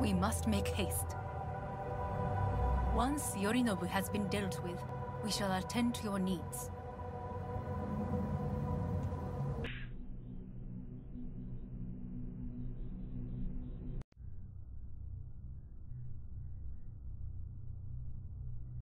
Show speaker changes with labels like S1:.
S1: We must make haste. Once Yorinobu has been dealt with, we shall attend to your needs.